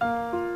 Música